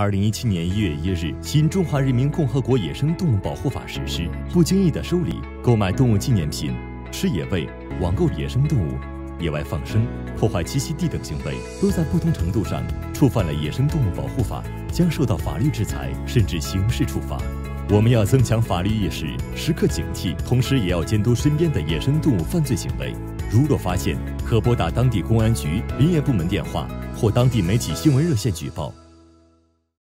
二零一七年一月一日新中华人民共和国野生动物保护法实施。不经意的收礼购买动物纪念品吃野味网购野生动物野外放生破坏栖息地等行为都在不同程度上触犯了野生动物保护法将受到法律制裁甚至刑事处罚。我们要增强法律意识时刻警惕同时也要监督身边的野生动物犯罪行为。如若发现可拨打当地公安局林业部门电话或当地媒体新闻热线举报。